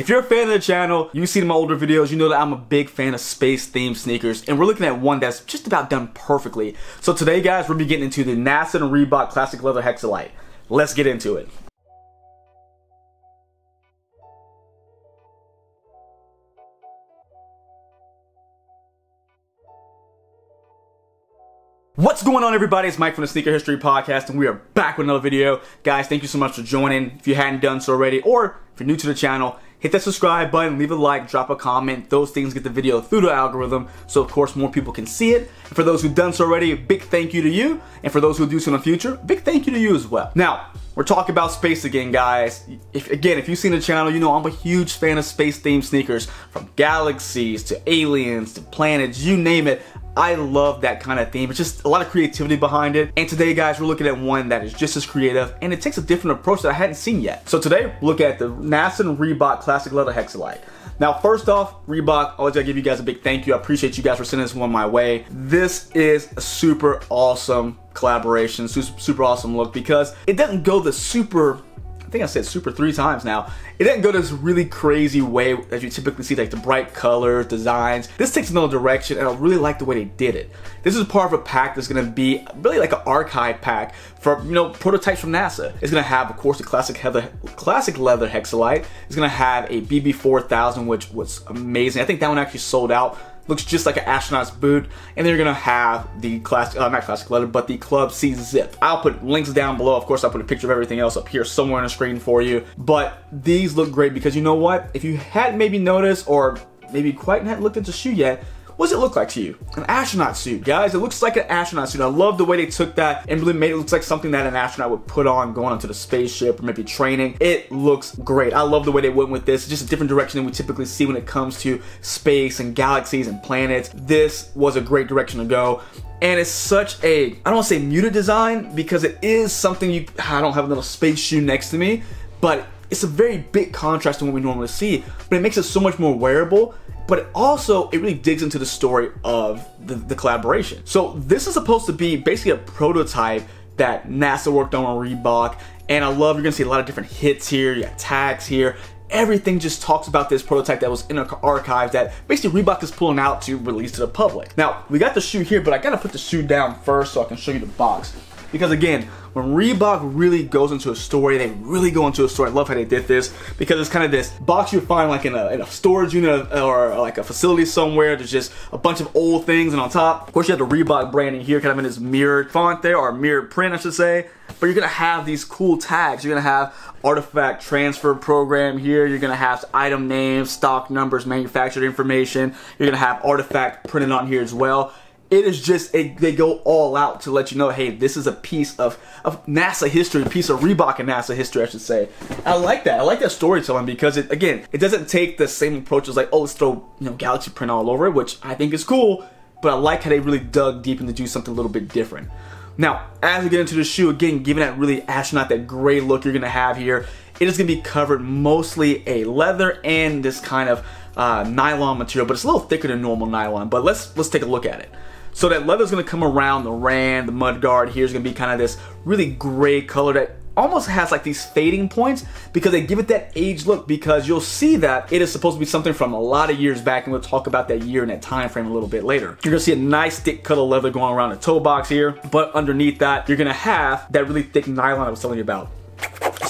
If you're a fan of the channel, you've seen my older videos, you know that I'm a big fan of space themed sneakers, and we're looking at one that's just about done perfectly. So today, guys, we're gonna be getting into the NASA and Reebok Classic Leather Hexalite. Let's get into it. What's going on everybody? It's Mike from the Sneaker History Podcast and we are back with another video. Guys, thank you so much for joining. If you hadn't done so already or if you're new to the channel, hit that subscribe button, leave a like, drop a comment. Those things get the video through the algorithm so of course more people can see it. And for those who've done so already, big thank you to you. And for those who do so in the future, big thank you to you as well. Now, we're talking about space again, guys. If, again, if you've seen the channel, you know I'm a huge fan of space-themed sneakers. From galaxies to aliens to planets, you name it. I love that kind of theme. It's just a lot of creativity behind it. And today, guys, we're looking at one that is just as creative and it takes a different approach that I hadn't seen yet. So today, look at the NASA Reebok Classic Leather Hexalite. Now, first off, Reebok, always gotta give you guys a big thank you. I appreciate you guys for sending this one my way. This is a super awesome collaboration, super awesome look because it doesn't go the super I think I said super three times now. It didn't go this really crazy way that you typically see, like the bright colors, designs. This takes another direction, and I really like the way they did it. This is part of a pack that's gonna be really like an archive pack for you know prototypes from NASA. It's gonna have, of course, the classic leather, classic leather hexalite. It's gonna have a BB4000, which was amazing. I think that one actually sold out looks just like an astronaut's boot. And then you're gonna have the classic, uh, not classic leather, but the Club C zip. I'll put links down below. Of course, I'll put a picture of everything else up here somewhere on the screen for you. But these look great because you know what? If you hadn't maybe noticed or maybe quite hadn't looked at the shoe yet, what does it look like to you? An astronaut suit, guys. It looks like an astronaut suit. I love the way they took that and really made it look like something that an astronaut would put on going onto the spaceship or maybe training. It looks great. I love the way they went with this. It's just a different direction than we typically see when it comes to space and galaxies and planets. This was a great direction to go and it's such a I don't want to say muted design because it is something you I don't have a little space shoe next to me but it's a very big contrast to what we normally see but it makes it so much more wearable but it also it really digs into the story of the, the collaboration. So this is supposed to be basically a prototype that NASA worked on on Reebok, and I love you're gonna see a lot of different hits here, you got tags here, everything just talks about this prototype that was in our archive that basically Reebok is pulling out to release to the public. Now, we got the shoe here, but I gotta put the shoe down first so I can show you the box. Because again, when Reebok really goes into a story, they really go into a story. I love how they did this because it's kind of this box you find like in a, in a storage unit or like a facility somewhere. There's just a bunch of old things and on top, of course you have the Reebok branding here kind of in this mirrored font there or mirrored print I should say. But you're gonna have these cool tags. You're gonna have artifact transfer program here. You're gonna have item names, stock numbers, manufacturer information. You're gonna have artifact printed on here as well it is just a, they go all out to let you know, hey, this is a piece of, of NASA history, a piece of Reebok and NASA history, I should say. I like that. I like that storytelling because it again, it doesn't take the same approach as like, oh, let's throw you know Galaxy print all over it, which I think is cool. But I like how they really dug deep into do something a little bit different. Now, as we get into the shoe, again, given that really astronaut, that gray look you're gonna have here, it is gonna be covered mostly a leather and this kind of uh, nylon material, but it's a little thicker than normal nylon. But let's let's take a look at it. So that leather's gonna come around the rand, the mud guard here is gonna be kind of this really gray color that almost has like these fading points because they give it that age look because you'll see that it is supposed to be something from a lot of years back and we'll talk about that year and that time frame a little bit later. You're gonna see a nice thick cut of leather going around the toe box here, but underneath that, you're gonna have that really thick nylon I was telling you about.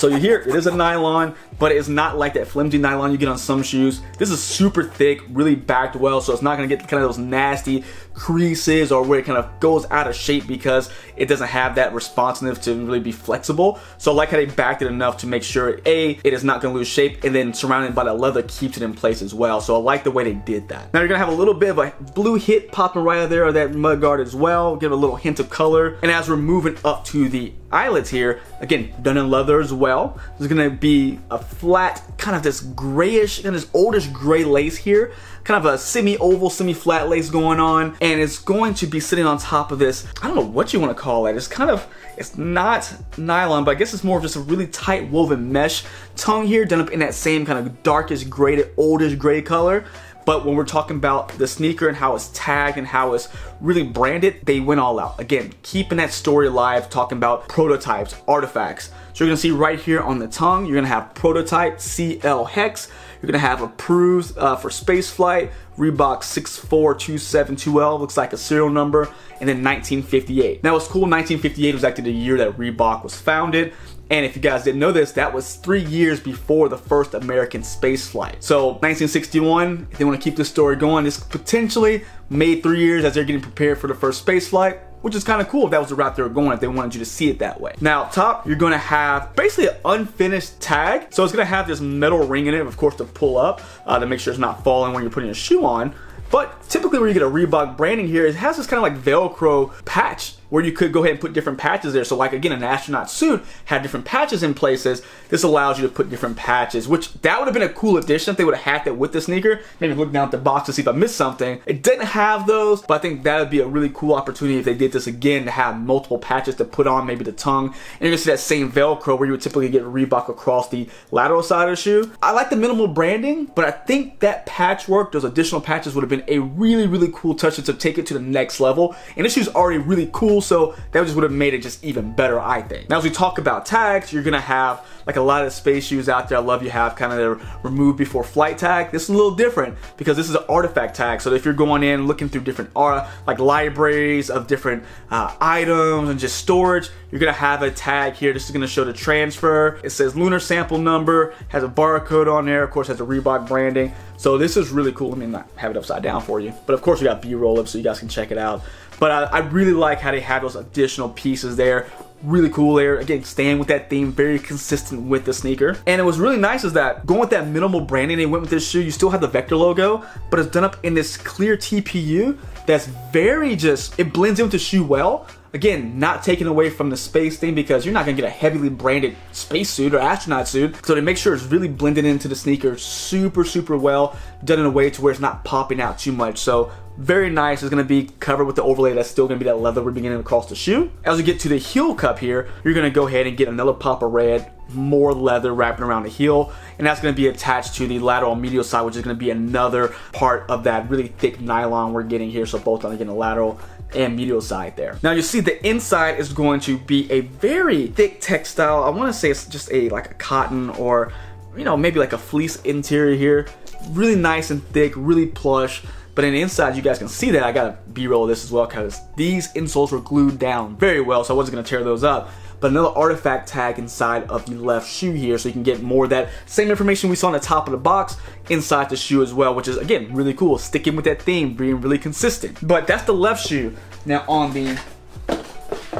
So you hear it is a nylon, but it's not like that flimsy nylon you get on some shoes. This is super thick, really backed well, so it's not gonna get kind of those nasty creases or where it kind of goes out of shape because it doesn't have that responsiveness to really be flexible. So I like how they backed it enough to make sure A, it is not gonna lose shape, and then surrounded by the leather keeps it in place as well. So I like the way they did that. Now you're gonna have a little bit of a blue hit popping right out there of that mud guard as well, give it a little hint of color. And as we're moving up to the eyelets here, again, done in leather as well. There's gonna be a flat, kind of this grayish, and this oldish gray lace here. Kind of a semi-oval, semi-flat lace going on, and it's going to be sitting on top of this, I don't know what you want to call it, it's kind of, it's not nylon, but I guess it's more of just a really tight woven mesh. Tongue here, done up in that same kind of darkish gray, oldish gray color. But when we're talking about the sneaker and how it's tagged and how it's really branded, they went all out. Again, keeping that story alive, talking about prototypes, artifacts. So you're gonna see right here on the tongue, you're gonna have prototype CL Hex. You're gonna have approved uh, for space flight, Reebok 64272L, looks like a serial number, and then 1958. Now what's cool, 1958 was actually the year that Reebok was founded. And if you guys didn't know this, that was three years before the first American space flight. So 1961, if they want to keep this story going, this potentially made three years as they're getting prepared for the first space flight which is kind of cool if that was the route they were going if they wanted you to see it that way. Now top, you're gonna have basically an unfinished tag. So it's gonna have this metal ring in it, of course, to pull up uh, to make sure it's not falling when you're putting a shoe on. But typically where you get a Reebok branding here, it has this kind of like Velcro patch where you could go ahead and put different patches there. So like again, an astronaut suit had different patches in places. This allows you to put different patches, which that would have been a cool addition if they would have had that with the sneaker. Maybe look down at the box to see if I missed something. It didn't have those, but I think that would be a really cool opportunity if they did this again to have multiple patches to put on maybe the tongue. And you're gonna see that same Velcro where you would typically get Reebok across the lateral side of the shoe. I like the minimal branding, but I think that patchwork, those additional patches would have been a really, really cool touch to take it to the next level. And this shoe's already really cool, so that just would have made it just even better, I think. Now, as we talk about tags, you're gonna have like a lot of space shoes out there. I love you have kind of the remove before flight tag. This is a little different because this is an artifact tag. So if you're going in looking through different like libraries of different uh, items and just storage, you're gonna have a tag here. This is gonna show the transfer. It says lunar sample number, has a barcode on there, of course has a Reebok branding. So this is really cool. Let me not have it upside down for you. But of course we got B-roll up so you guys can check it out. But I, I really like how they have those additional pieces there really cool there. Again, staying with that theme, very consistent with the sneaker. And it was really nice is that going with that minimal branding they went with this shoe, you still have the Vector logo, but it's done up in this clear TPU that's very just, it blends in with the shoe well. Again, not taking away from the space thing because you're not gonna get a heavily branded spacesuit or astronaut suit. So to make sure it's really blended into the sneaker super, super well, done in a way to where it's not popping out too much. So very nice. It's to be covered with the overlay that's still to be that leather we're beginning across the shoe. As we get to the heel cup here, you're to go ahead and get another pop of red, more leather wrapping around the heel, and that's to be attached to the lateral medial side, which is to be another part of that really thick nylon we're getting here. So both on again the lateral and medial side there. Now you see the inside is going to be a very thick textile. I want to say it's just a like a cotton or you know maybe like a fleece interior here. Really nice and thick, really plush. But in the inside, you guys can see that I got a B-roll this as well because these insoles were glued down very well, so I wasn't gonna tear those up. But another artifact tag inside of the left shoe here, so you can get more of that same information we saw on the top of the box inside the shoe as well, which is again really cool. Sticking with that theme, being really consistent. But that's the left shoe. Now on the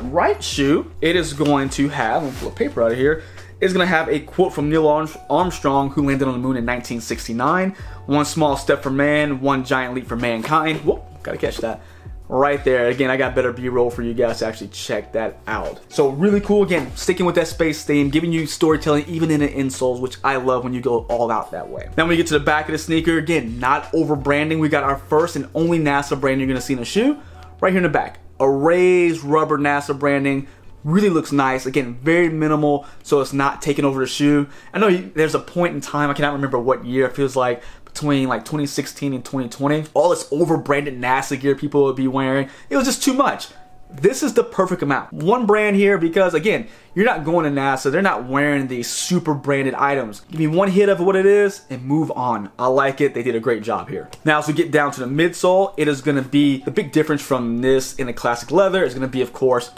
right shoe, it is going to have, let me pull a paper out of here, is going to have a quote from Neil Armstrong, who landed on the moon in 1969. One small step for man, one giant leap for mankind. Whoa, gotta catch that. Right there. Again, I got better B-roll for you guys to actually check that out. So really cool. Again, sticking with that space theme, giving you storytelling even in the insoles, which I love when you go all out that way. Now when we get to the back of the sneaker, again, not over branding. We got our first and only NASA brand you're gonna see in a shoe, right here in the back. A raised rubber NASA branding really looks nice. Again, very minimal, so it's not taking over the shoe. I know there's a point in time, I cannot remember what year, it feels like between like 2016 and 2020. All this over branded NASA gear people would be wearing, it was just too much. This is the perfect amount. One brand here because again, you're not going to NASA. They're not wearing these super branded items. Give me one hit of what it is and move on. I like it. They did a great job here. Now, as we get down to the midsole, it is gonna be the big difference from this in the classic leather is gonna be, of course,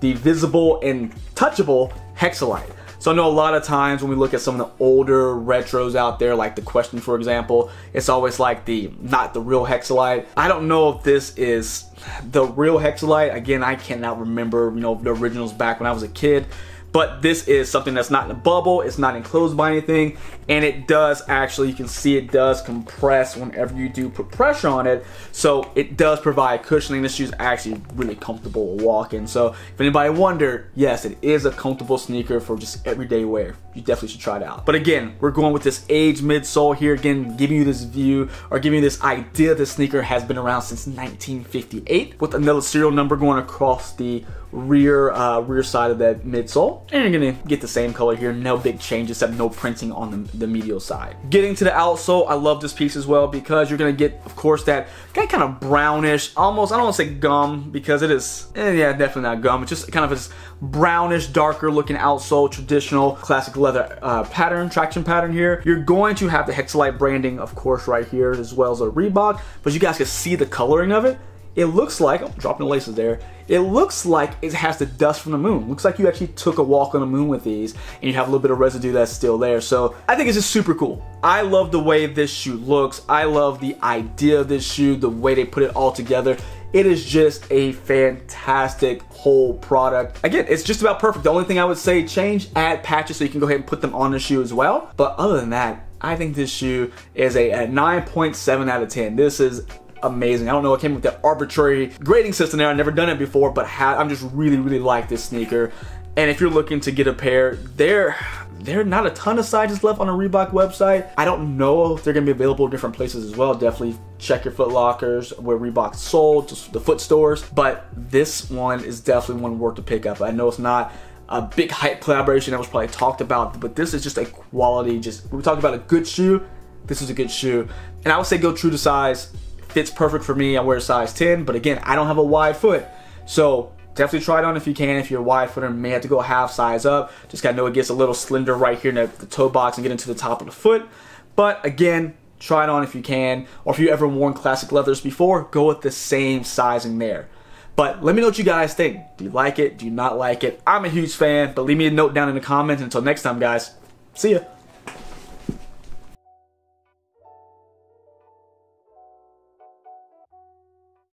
the visible and touchable Hexalite. So I know a lot of times when we look at some of the older retros out there, like the Question, for example, it's always like the not the real Hexalite. I don't know if this is the real Hexalite. Again, I cannot remember, you know, the originals back when I was a kid but this is something that's not in a bubble, it's not enclosed by anything, and it does actually, you can see it does compress whenever you do put pressure on it, so it does provide cushioning. This shoe is actually really comfortable walking, so if anybody wondered, yes, it is a comfortable sneaker for just everyday wear. You definitely should try it out. But again, we're going with this age midsole here, again, giving you this view, or giving you this idea this sneaker has been around since 1958, with another serial number going across the rear uh, rear side of that midsole. And you're gonna get the same color here, no big change except no printing on the, the medial side. Getting to the outsole, I love this piece as well because you're gonna get, of course, that kind of brownish, almost, I don't wanna say gum because it is, eh, yeah, definitely not gum. It's just kind of this brownish, darker looking outsole, traditional classic leather uh, pattern, traction pattern here. You're going to have the Hexalite branding, of course, right here, as well as a Reebok, but you guys can see the coloring of it it looks like, oh, dropping the laces there, it looks like it has the dust from the moon. Looks like you actually took a walk on the moon with these and you have a little bit of residue that's still there. So I think it's just super cool. I love the way this shoe looks. I love the idea of this shoe, the way they put it all together. It is just a fantastic whole product. Again, it's just about perfect. The only thing I would say change, add patches so you can go ahead and put them on the shoe as well. But other than that, I think this shoe is a, a 9.7 out of 10. This is amazing. I don't know what came with that arbitrary grading system there. I've never done it before, but I'm just really, really like this sneaker. And if you're looking to get a pair, they're there are not a ton of sizes left on the Reebok website. I don't know if they're gonna be available in different places as well. Definitely check your Foot Lockers where Reebok's sold, just the foot stores. But this one is definitely one worth to pick up. I know it's not a big hype collaboration that was probably talked about, but this is just a quality, just, we talked about a good shoe, this is a good shoe. And I would say go true to size, fits perfect for me. I wear a size 10, but again, I don't have a wide foot. So definitely try it on if you can. If you're a wide footer, may have to go half size up. Just gotta know it gets a little slender right here in the, toe box and get into the top of the foot. But again, try it on if you can. Or if you ever worn classic leathers before, go with the same sizing there. But let me know what you guys think. Do you like it? Do you not like it? I'm a huge fan, but leave me a note down in the comments. Until next time, guys, see ya.